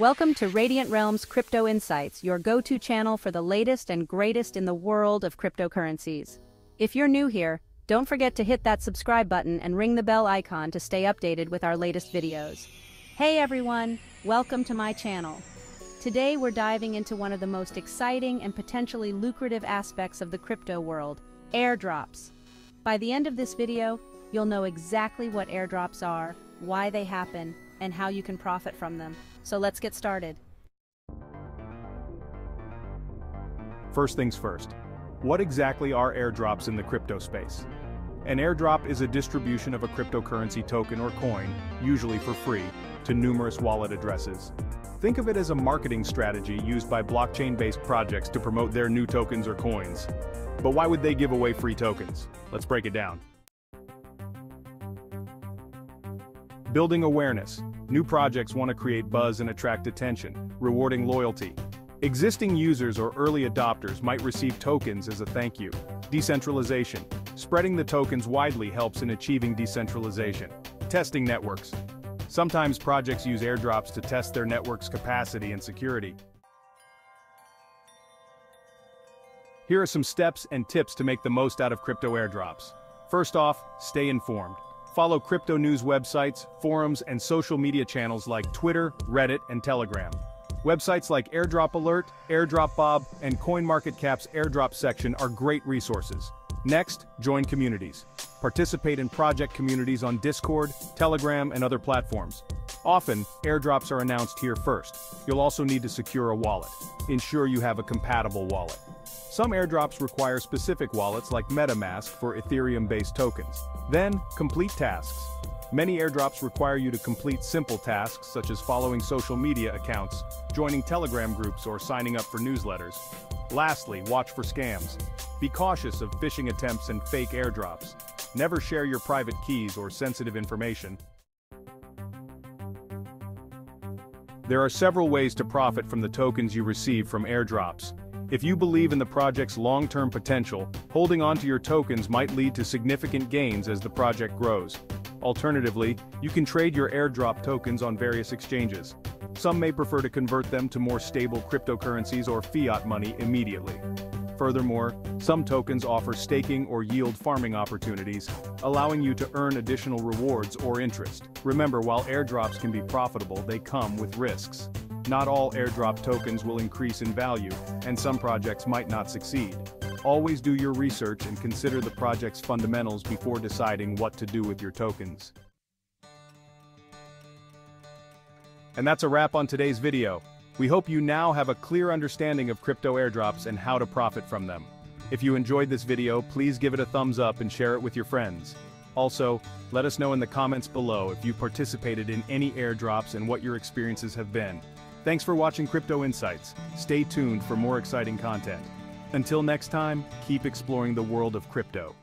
Welcome to Radiant Realms Crypto Insights, your go-to channel for the latest and greatest in the world of cryptocurrencies. If you're new here, don't forget to hit that subscribe button and ring the bell icon to stay updated with our latest videos. Hey everyone, welcome to my channel. Today we're diving into one of the most exciting and potentially lucrative aspects of the crypto world, airdrops. By the end of this video, you'll know exactly what airdrops are, why they happen, and how you can profit from them. So let's get started. First things first. What exactly are airdrops in the crypto space? An airdrop is a distribution of a cryptocurrency token or coin, usually for free, to numerous wallet addresses. Think of it as a marketing strategy used by blockchain-based projects to promote their new tokens or coins. But why would they give away free tokens? Let's break it down. Building awareness. New projects want to create buzz and attract attention, rewarding loyalty. Existing users or early adopters might receive tokens as a thank you. Decentralization. Spreading the tokens widely helps in achieving decentralization. Testing networks. Sometimes projects use airdrops to test their network's capacity and security. Here are some steps and tips to make the most out of crypto airdrops. First off, stay informed. Follow crypto news websites, forums, and social media channels like Twitter, Reddit, and Telegram. Websites like Airdrop Alert, Airdrop Bob, and CoinMarketCap's airdrop section are great resources. Next, join communities. Participate in project communities on Discord, Telegram, and other platforms. Often, airdrops are announced here first. You'll also need to secure a wallet. Ensure you have a compatible wallet. Some airdrops require specific wallets like MetaMask for Ethereum-based tokens. Then, complete tasks. Many airdrops require you to complete simple tasks such as following social media accounts, joining Telegram groups or signing up for newsletters. Lastly, watch for scams. Be cautious of phishing attempts and fake airdrops. Never share your private keys or sensitive information. There are several ways to profit from the tokens you receive from airdrops. If you believe in the project's long-term potential, holding onto your tokens might lead to significant gains as the project grows. Alternatively, you can trade your airdrop tokens on various exchanges. Some may prefer to convert them to more stable cryptocurrencies or fiat money immediately. Furthermore, some tokens offer staking or yield farming opportunities, allowing you to earn additional rewards or interest. Remember, while airdrops can be profitable, they come with risks. Not all airdrop tokens will increase in value, and some projects might not succeed. Always do your research and consider the project's fundamentals before deciding what to do with your tokens. And that's a wrap on today's video. We hope you now have a clear understanding of crypto airdrops and how to profit from them. If you enjoyed this video, please give it a thumbs up and share it with your friends. Also, let us know in the comments below if you participated in any airdrops and what your experiences have been. Thanks for watching Crypto Insights. Stay tuned for more exciting content. Until next time, keep exploring the world of crypto.